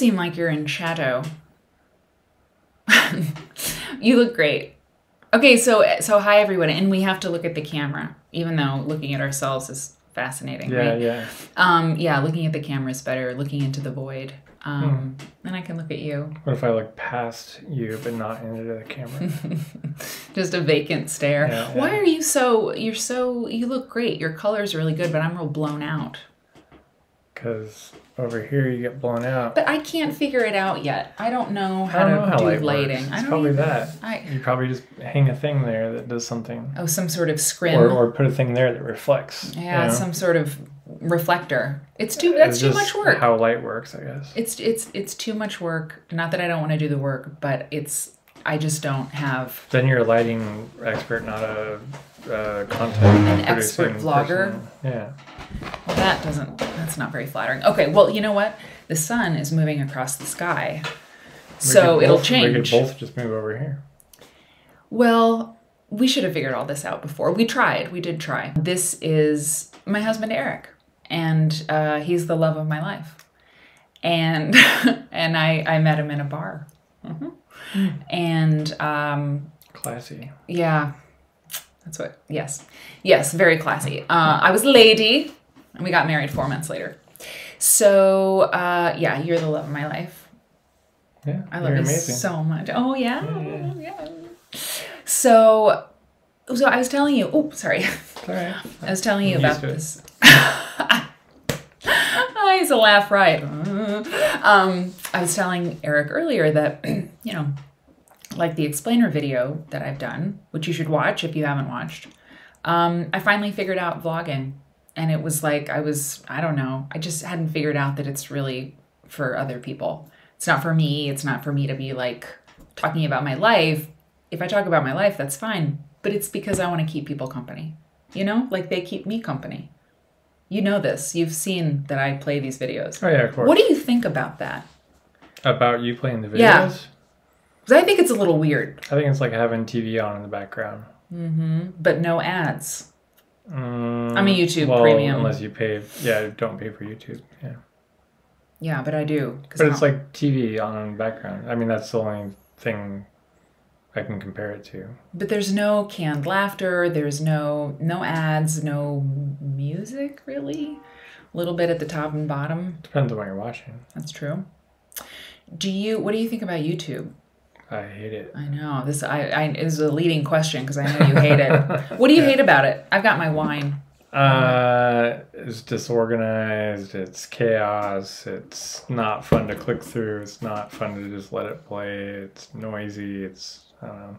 Seem like you're in shadow. you look great. Okay, so so hi everyone, and we have to look at the camera, even though looking at ourselves is fascinating, Yeah, right? yeah. Um, yeah, looking at the camera is better. Looking into the void. Um, Hmm. Then I can look at you. What if I look past you but not into the camera? Just a vacant stare. Yeah, Why yeah. are you so? You're so. You look great. Your color's are really good, but I'm real blown out. Because over here you get blown out. But I can't figure it out yet. I don't know I how don't to know how do light lighting. works. I don't probably either. that. I You probably just hang a thing there that does something. oh some sort of scrim. Or, or put a thing there that reflects. you yeah, know? some sort of reflector. It's too. That's It's too much work. How light works, I guess. It's it's it's too much work. Not that I don't want to do the work, but it's I just don't have Then you're a lighting expert, not a, uh content An expert vlogger? person. Yeah. Well, that doesn't. That's not very flattering. Okay. Well, you know what? The sun is moving across the sky, We so could it'll change. We could both just move over here. Well, we should have figured all this out before. We tried. We did try. This is my husband Eric, and uh, he's the love of my life. And and I I met him in a bar, Mhm. and um, Classy. yeah, that's what. Yes, yes, very classy. Uh, I was lady, and we got married four months later. So uh, yeah, you're the love of my life. Yeah. I love you're you amazing. so much. Oh yeah, Yeah, yeah. So, so I was telling you. Oh, sorry. Right. I was telling you I'm about this. I used to laugh right. Um, I was telling Eric earlier that you know, like the explainer video that I've done, which you should watch if you haven't watched. Um, I finally figured out vlogging, and it was like I was I don't know. I just hadn't figured out that it's really for other people. It's not for me. It's not for me to be like talking about my life. If I talk about my life, that's fine. But it's because I want to keep people company. You know, like they keep me company. You know this. You've seen that I play these videos. Oh yeah, of course. What do you think about that? About you playing the videos? Yeah. Because I think it's a little weird, I think it's like having TV on in the background. mhm but no ads. Mm, I'm a YouTube well, premium. Unless you pay, yeah, don't pay for YouTube. Yeah, Yeah, but I do. but it's don't- like TV on background. I mean, that's the only thing I can compare it to. but there's no canned laughter. There's no no ads. No music really. A little bit at the top and bottom. Depends on what you're watching. That's true. Do you? What do you think about YouTube? I hate it. I know this. I, I is a leading question because I know you hate it. what do you hate about it? I've got my wine. Uh, it's disorganized. It's chaos. It's not fun to click through. It's not fun to just let it play. It's noisy. It's I don't know.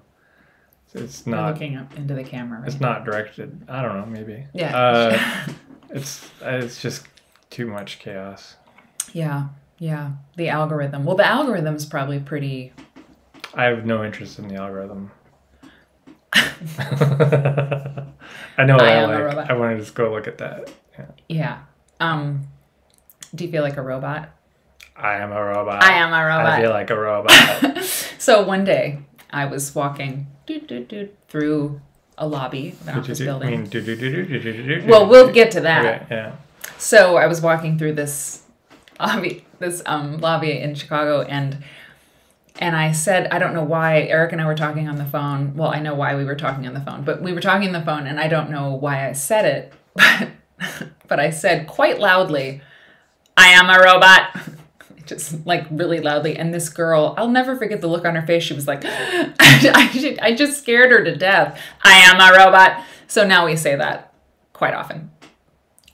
It's You're not. looking up into the camera. Right? It's not directed. I don't know. Maybe. Yeah. Uh, it's it's just too much chaos. yeah. Yeah. The algorithm. Well, the algorithm's probably pretty. I have no interest in the algorithm. I know what I, I like. I want to just go look at that. Yeah. Yeah. Um, do you feel like a robot? I am a robot. I am a robot. I feel like a robot. so one day I was walking through a lobby of an office building. Well, we'll get to that. Okay, yeah. So I was walking through this lobby, this um, lobby in Chicago, and and I said, I don't know why Eric and I were talking on the phone. Well, I know why we were talking on the phone, but we were talking on the phone, and I don't know why I said it, but but I said quite loudly, "I am a robot." Just like really loudly, and this girl, I'll never forget the look on her face. She was like, I, I just scared her to death. I am a robot. So now we say that quite often.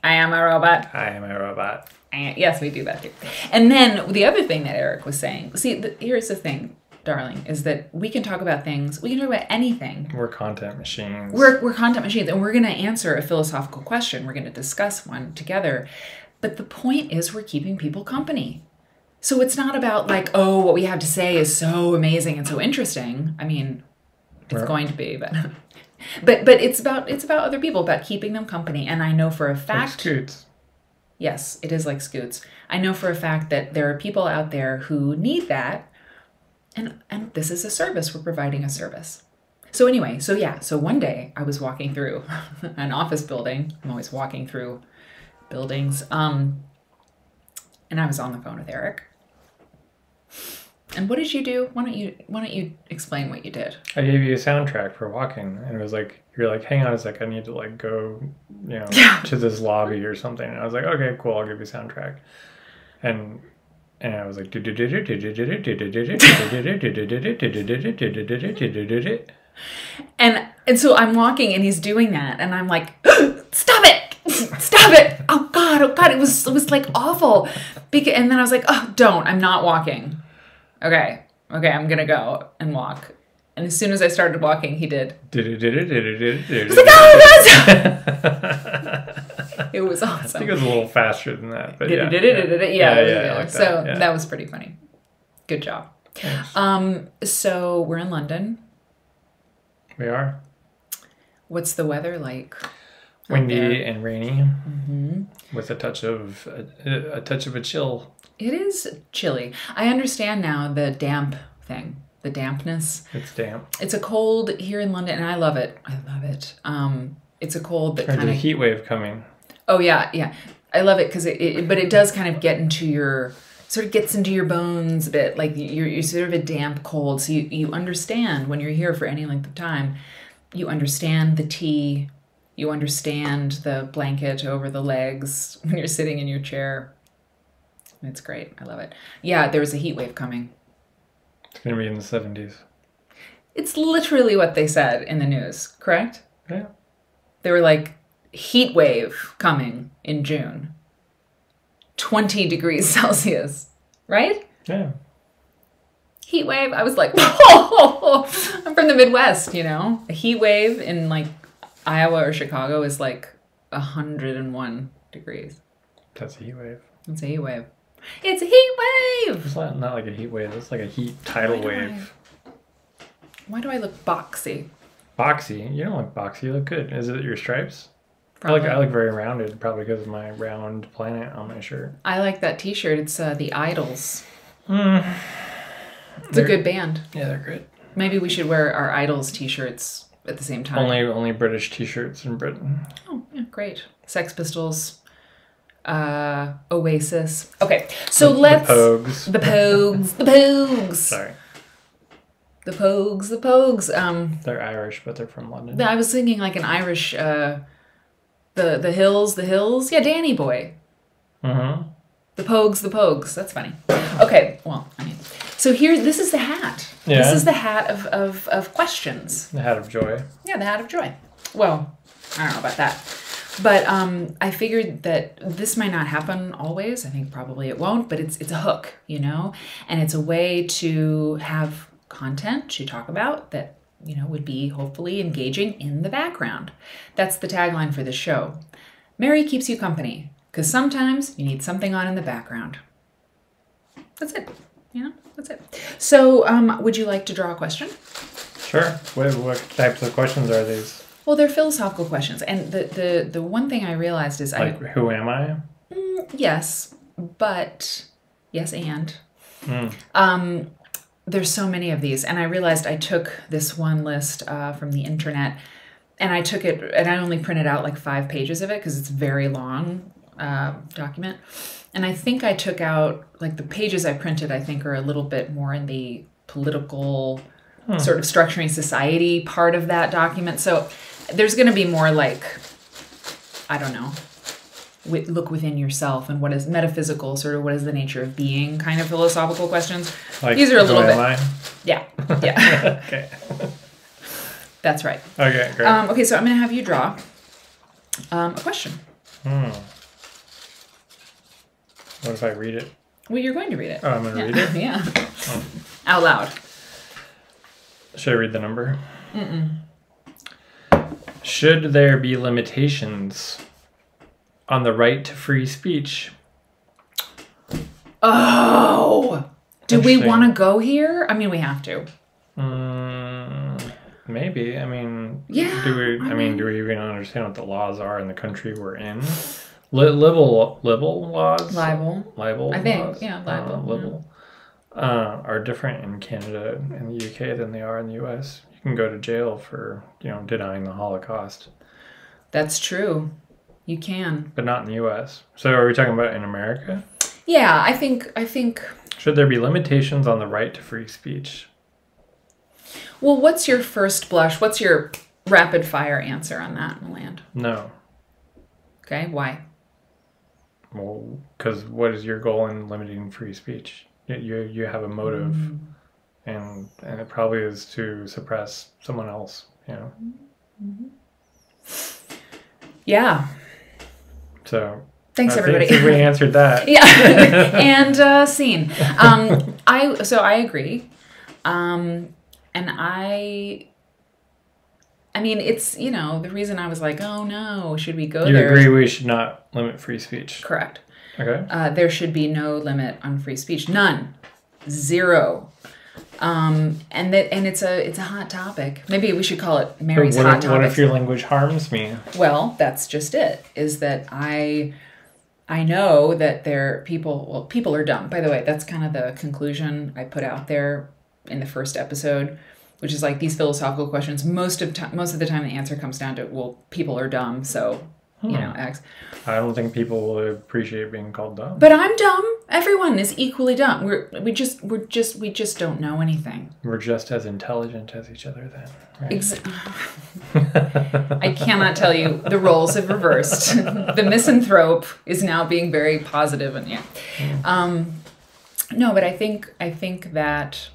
I am a robot. I am a robot. And yes, we do that too. And then the other thing that Eric was saying, see, the, here's the thing, darling, is that we can talk about things, we can talk about anything. We're content machines. We're, we're content machines and we're going to answer a philosophical question. We're going to discuss one together. But the point is, we're keeping people company. So it's not about like, oh, what we have to say is so amazing and so interesting. I mean, it's Right. going to be, but. But but it's about it's about other people about keeping them company and I know for a fact scoots. Yes, it is like Scoots. I know for a fact that there are people out there who need that, and and this is a service. We're providing a service. So anyway, so yeah, so one day I was walking through an office building. I'm always walking through buildings. Um, and I was on the phone with Eric, And what did you do? Why don't you Why don't you explain what you did? I gave you a soundtrack for walking, and it was like you're like, hang on a sec, I need to like go, you know, Yeah. to this lobby or something. And I was like, okay, cool, I'll give you a soundtrack, and and I was like, And and so I'm walking and he's doing that and I'm like, stop it, stop it. Oh God, oh God, it was it was like awful. Because, and then I was like, oh, don't. I'm not walking. Okay, okay, I'm gonna go and walk. And as soon as I started walking, he did. Like, "Oh, It was awesome. I think it was a little faster than that, but yeah, Yeah, yeah, so that, that was pretty funny. Good job. Thanks. Um, so we're in London. we are What's the weather like? windy and rainy, with a touch of a, a touch of a chill. It is chilly. I understand now the damp thing, the dampness. It's damp. It's a cold here in London, and I love it. I love it. Um, it's a cold that kind a of. heat wave coming. Oh yeah, yeah. I love it because it, it, but it does kind of get into your sort of gets into your bones a bit. Like you're, you're sort of a damp cold, so you you understand when you're here for any length of time. You understand the tea. You understand the blanket over the legs when you're sitting in your chair. It's great. I love it. Yeah, there was a heat wave coming. It's gonna be in the seventies. It's literally what they said in the news, correct? Yeah. They were like, heat wave coming in June. 20 degrees Celsius, right? Yeah. Heat wave. I was like, I'm from the Midwest, you know? A heat wave in like Iowa or Chicago is like 101 degrees. That's a heat wave. It's a heat wave. It's a heat wave! It's not, not like a heat wave. It's like a heat tidal Why wave. Why do I look boxy? Boxy. You don't look boxy. You look good. Is it your stripes? I look. I look very rounded, probably because of my round planet on my shirt. I like that t-shirt. It's uh, the Idles. Mm. It's a They're- good band. Yeah, they're good. Maybe we should wear our Idles t-shirts at the same time. Only only British T-shirts in Britain. Oh, yeah, great. Sex Pistols, uh, Oasis. Okay, so The- let's the Pogues. the Pogues, the Pogues, Sorry, the Pogues, the Pogues. Um, they're Irish, but they're from London. I was thinking like an Irish, uh, the the Hills, the Hills. Yeah, Danny Boy. Mm-hmm. The Pogues, the Pogues. That's funny. Okay, well, I mean, so here, this is the hat. Yeah. This is the hat of, of, of questions. The Hat of Joy. Yeah, the hat of joy. Well, I don't know about that. But um, I figured that this might not happen always. I think probably it won't, but it's it's a hook, you know? And it's a way to have content to talk about that, you know, would be hopefully engaging in the background. That's the tagline for the show. Mary keeps you company, because sometimes you need something on in the background. That's it. You know, that's it. So, um, would you like to draw a question? Sure. What, what types of questions are these? Well, they're philosophical questions, and the the the one thing I realized is Like, who am I? I yes, but yes, and Mm. um, there's so many of these, and I realized I took this one list uh, from the internet, and I took it, and I only printed out like five pages of it because it's a very long uh, document, and I think I took out like the pages I printed. I think are a little bit more in the political sort of structuring society part of that document. So there's going to be more like I don't know. Look within yourself and what is metaphysical, sort of what is the nature of being, kind of philosophical questions. Like, These are a little bit-? Yeah, yeah, okay. that's right. Okay, great. Um, okay, so I'm going to have you draw um, a question. Hmm. What if I read it? Well, you're going to read it. Oh, I'm gonna yeah. read it. yeah. Out loud. Should I read the number? Should there be limitations on the right to free speech? Oh, do we want to go here? I mean, we have to. Mm, maybe. I mean, Yeah, Do we? I mean, mean- do we even understand what the laws are in the country we're in? Li- libel, libel laws. Libel. libel. I think, laws? yeah, libel, Uh, libel. Uh, are different in Canada and the UK than they are in the US. Can go to jail for you know denying the Holocaust, That's true. You can. but not in the US. So are we talking about in America? Yeah, I think I think. Should there be limitations on the right to free speech? Well, what's your first blush? What's your rapid fire answer on that, Meland? No. Okay, why? Well, because what is your goal in limiting free speech? You you, you have a motive, Mm. And and it probably is to suppress someone else. You know. Yeah. So Thanks, I everybody. Think we answered that. yeah and uh scene um i so i agree um and i i mean it's you know the reason i was like oh no should we go there? You agree we should not limit free speech? correct Okay. uh, there should be no limit on free speech none zero um and that and it's a it's a hot topic maybe we should call it mary's what, hot if, what topic if your language harms me? well, that's just it. Is that I I know that there people well people are dumb. By the way, that's kind of the conclusion I put out there in the first episode, which is like these philosophical questions most of time most of the time the answer comes down to well people are dumb, so you know, X. I don't think people will appreciate being called dumb. But I'm dumb. Everyone is equally dumb. We're we just we're just we just don't know anything. We're just as intelligent as each other then. Right? Ex- I cannot tell you the roles have reversed. the misanthrope is now being very positive and yeah. Um, no, but I think I think that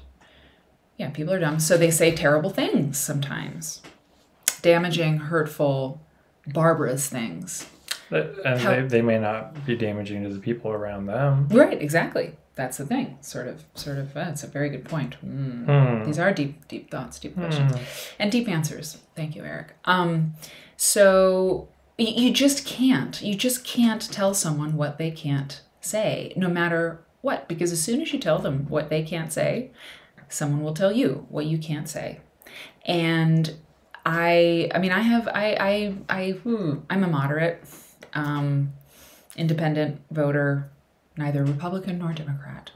yeah, people are dumb, so they say terrible things sometimes, damaging, hurtful, barbarous things. But- and How- they, they may not be damaging to the people around them. Right, exactly. That's the thing. Sort of, sort of. That's a very good point. Mm. Hmm. These are deep, deep thoughts, deep questions, and deep answers. Thank you, Eric. Um, so y- you just can't. You just can't tell someone what they can't say, no matter what, because as soon as you tell them what they can't say, someone will tell you what you can't say. And I, I mean, I have, I, I, I, hmm, I'm a moderate, um, independent voter, neither Republican nor Democrat.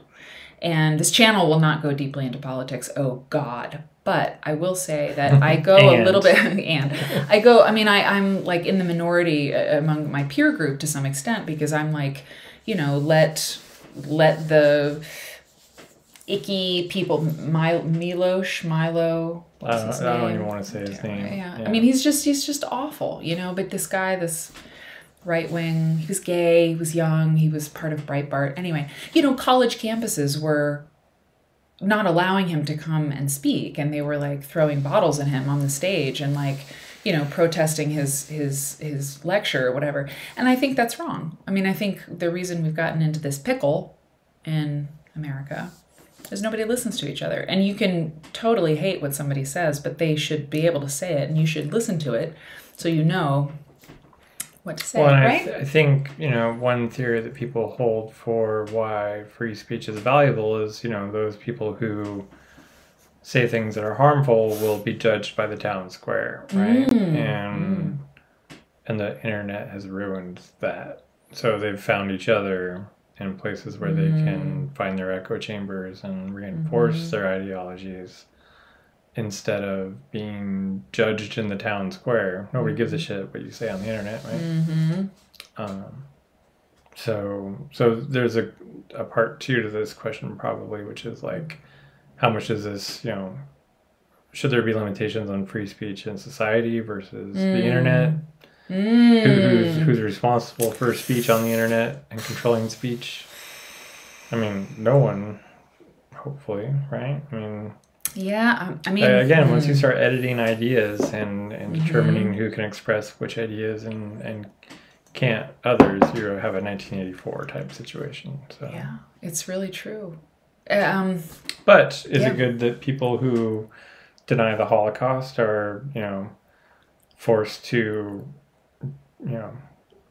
And this channel will not go deeply into politics. Oh God. But I will say that I go a little bit, and I go, I mean, I, I'm like in the minority uh, among my peer group to some extent because I'm like, you know, let, let the icky people, My, Milosh, Milo, what's I his don't, I don't even want to say his name. Yeah. I mean, he's just he's just awful, you know. But this guy, this right wing, he was gay, he was young, he was part of Breitbart. Anyway, you know, college campuses were not allowing him to come and speak, and they were like throwing bottles at him on the stage and like you know protesting his his his lecture or whatever. And I think that's wrong. I mean, I think the reason we've gotten into this pickle in America is nobody listens to each other. And you can totally hate what somebody says, but they should be able to say it and you should listen to it so you know what to say, Well, and I, right? th- I think, you know, one theory that people hold for why free speech is valuable is, you know, those people who say things that are harmful will be judged by the town square, right? Mm, And and the internet has ruined that. So they've found each other in places where they Mm. can find their echo chambers and reinforce Mm-hmm. their ideologies instead of being judged in the town square. Nobody gives a shit what you say on the internet, right? mm-hmm. Um, so so there's a, a part two to this question probably, which is like, how much is this? You know, should there be limitations on free speech in society versus the internet? Who, who's Mm. who's responsible for speech on the internet and controlling speech? I mean, no one. Hopefully, right? I mean, Yeah, I mean, uh, again, once you mm, start editing ideas and, and determining who can express which ideas and, and can't others, you have a 1984 type situation. So, yeah, it's really true. Um, but is Yeah. it good that people who deny the Holocaust are, you know, forced to, you know,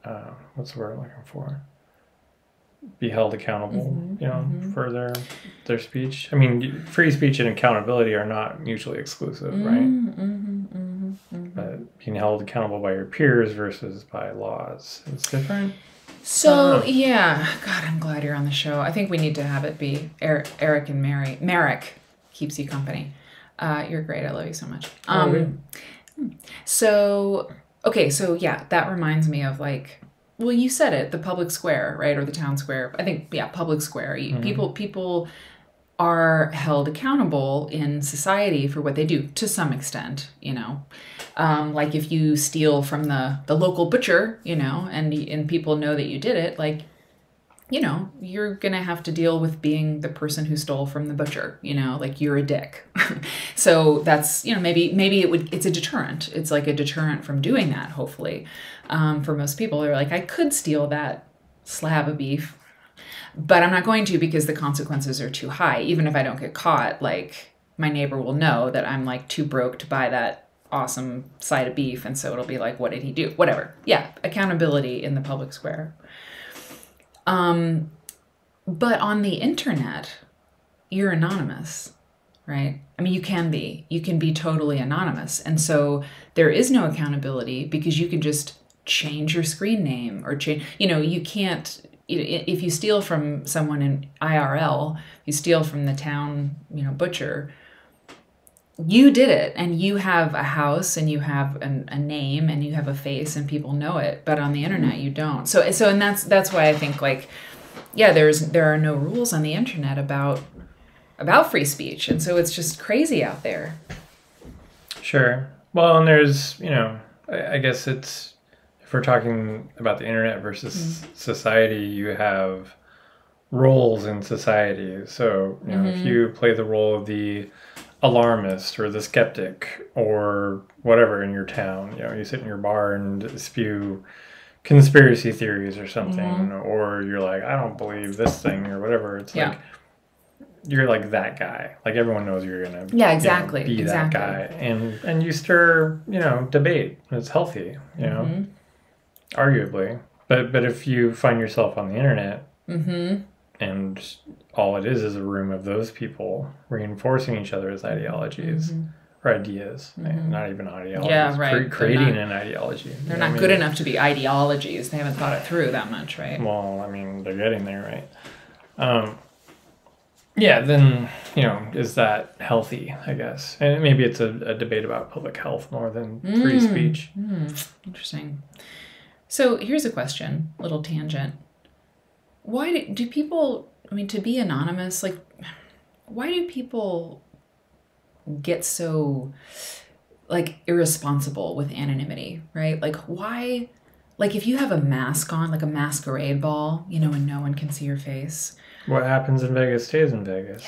uh, what's the word I'm looking for? Be held accountable, Mhm, you know, mhm. for their their speech. I mean, free speech and accountability are not mutually exclusive, right? mm, mhm, mhm, mhm. but being held accountable by your peers versus by laws is different. So yeah, God, I'm glad you're on the show. I think we need to have it be Eric, Eric and Mary. Merrick keeps you company. Uh, you're great. I love you so much. Oh, Um, so okay, so yeah, that reminds me of like well you said it the public square right or the town square. I think yeah public square. You- people people are held accountable in society for what they do to some extent you know. Um, like if you steal from the the local butcher you know and and people know that you did it like you know you're gonna have to deal with being the person who stole from the butcher you know like you're a dick. So that's you know maybe maybe it would it's a deterrent. It's like a deterrent from doing that hopefully. Um, for most people they're like i could steal that slab of beef but i'm not going to because the consequences are too high. Even if i don't get caught like my neighbor will know that i'm like too broke to buy that awesome side of beef and so it'll be like what did he do? Whatever. Yeah accountability in the public square um, but on the internet, you're anonymous, right? I mean, you can be. You can be totally anonymous. And so there is no accountability because you can just change your screen name or change, you know, you can't. If you steal from someone in IRL, you steal from the town, you know, butcher, you did it and you have a house and you have an, a name and you have a face and people know it but on the mm-hmm. internet you don't. So so and that's that's why i think like yeah there's there are no rules on the internet about about free speech and so it's just crazy out there. Sure. Well, and there's, you know, I, I guess it's, if we're talking about the internet versus mm-hmm. society, you have roles in society. So, you know, if mm-hmm. you play the role of the alarmist or the skeptic or whatever in your town, you know, you sit in your bar and spew conspiracy theories or something, or you're like, I don't believe this thing or whatever. It's Yeah. like, you're like that guy. Like everyone knows you're gonna Yeah, you know, exactly, be exactly. that guy, and and you stir you know debate. It's healthy, you know, Mm-hmm. arguably. But but if you find yourself on the internet mm-hmm and all it is is a room of those people reinforcing each other's ideologies or ideas, right? not even ideologies. Mm-hmm. Yeah, right. cre- creating not- an ideology. they're not good enough to be ideologies they haven't thought it through that much right Well, I mean, they're getting there, right? Um, yeah, then, you know, is that healthy, I guess? And maybe it's a, a debate about public health more than free Mm. speech. Interesting. So here's a question, little tangent. Why do, do people, I mean, to be anonymous, like, why do people get so, like, irresponsible with anonymity, right? Like, why, like, if you have a mask on, like a masquerade ball, you know, and no one can see your face, What happens in Vegas stays in Vegas,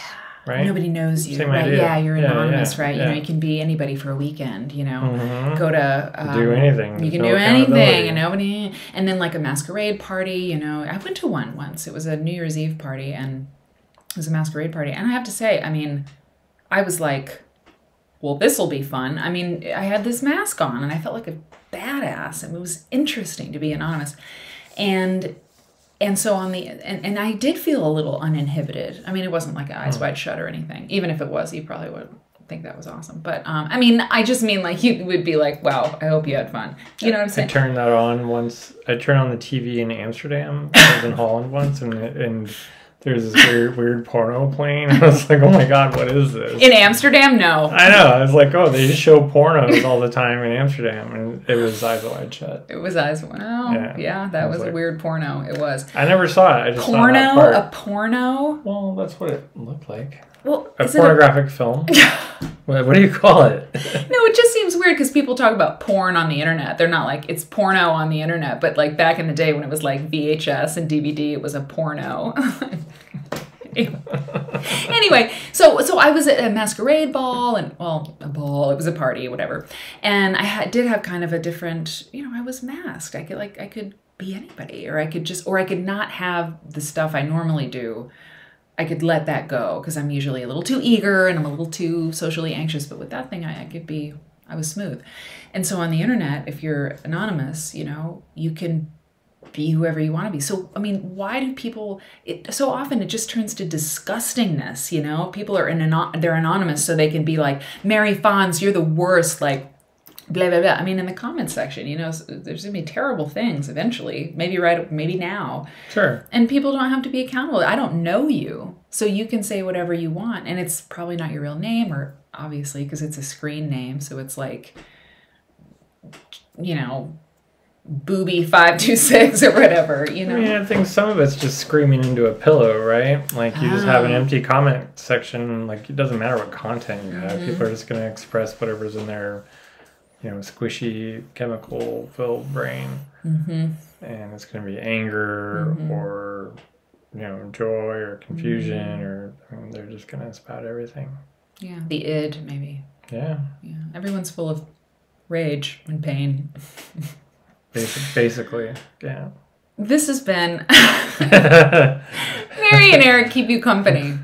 right? nobody knows you, Same right? idea. Yeah, you're Yeah, anonymous, yeah, right? You know, you can be anybody for a weekend, you know, Mhm. go to um, Do anything. You can There's do anything, and nobody. And then like a masquerade party, you know. I went to one once. It was a New Year's Eve party, and it was a masquerade party. And I have to say, I mean, I was like, well, this will be fun. I mean, I had this mask on, and I felt like a badass, and it was interesting to be anonymous. And and so on the and, and I did feel a little uninhibited. I mean, it wasn't like eyes wide shut or anything. Even if it was, you probably would think that was awesome. But um, I mean, I just mean like you would be like, wow, I hope you had fun. You know what I'm saying I turned that on once. I turned on the TV in Amsterdam. I was in Holland once, and and there's this weird weird porno playing. I was like, oh my god, what is this? In Amsterdam, no. I know. I was like, oh, they just show pornos all the time in Amsterdam, and it was eyes wide shut. It was eyes. Well, yeah, Yeah. that was, was a weird porno. It was I never saw it. I just porno. A porno. well, that's what it looked like. Well, A is it a, pornographic film. what, what do you call it? no? It just seems weird because people talk about porn on the internet. They're not like it's porno on the internet, but like back in the day when it was like VHS and DVD, it was a porno. anyway, so so I was at a masquerade ball and well, a ball. It was a party, whatever. And I had, did have kind of a different, you know, I was masked. I could like I could be anybody, or I could just, or I could not have the stuff I normally do. I could let that go because I'm usually a little too eager and I'm a little too socially anxious. But with that thing, I, I could be, I was smooth. And so on the internet, if you're anonymous, you know, you can be whoever you want to be. So, I mean, why do people, it, so often it just turns to disgustingness, you know? People are in, they're anonymous so they can be like, Mary Fons, you're the worst, like, blah, blah, blah. I mean, in the comments section, you know, there's going to be terrible things eventually, maybe right, maybe now. Sure. And people don't have to be accountable. I don't know you. So you can say whatever you want. And it's probably not your real name, or obviously, because it's a screen name. So it's like, you know, booby five two six or whatever. You know. I mean, I think some of it's just screaming into a pillow, right? Like you just have an Ah. empty comment section. Like it doesn't matter what content you have. Mm-hmm. People are just going to express whatever's in their, you know, squishy chemical filled brain, Mm-hmm. and it's going to be anger Mhm. or, you know, joy or confusion Mm-hmm. or I mean, they're just going to spout everything. Yeah. The id maybe. Yeah, Yeah. Everyone's full of rage and pain. basic, basically, yeah. This has been Mary and Eric keep you company.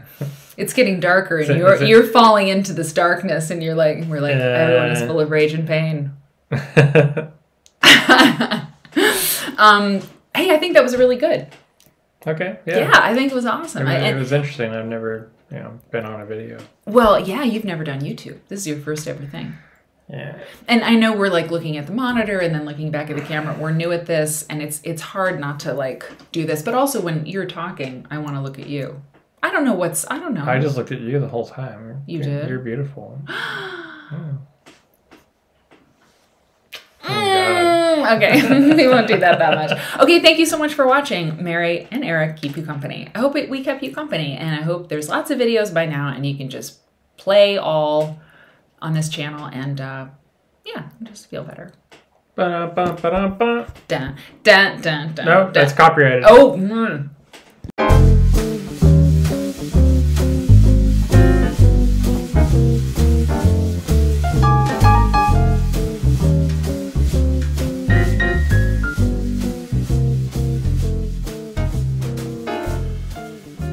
It's getting darker, and you're it- you're falling into this darkness, and you're like, we're like, everyone is full of rage and pain. um, hey, I think that was really good. okay, Yeah, yeah. I think it was I awesome. mean, I- it was interesting. I've never, you know, been on a video. well, yeah, you've never done YouTube. This is your first ever thing. Yeah. And I know we're like looking at the monitor and then looking back at the camera. We're new at this, and it's it's hard not to like do this. But also, when you're talking, I want to look at you. I don't know what's. I don't know. I just looked at you the whole time. You You're- did? You're beautiful. Mm. Oh, Mm, okay, we won't do that that much. Okay, thank you so much for watching. Mary and Eric keep you company. I hope it, we kept you company, and I hope there's lots of videos by now, and you can just play all on this channel, and uh, yeah, just feel better. Ba-da-ba-ba-da-ba. Dun dun dun dun. No, dun. that's copyrighted. oh. Mm.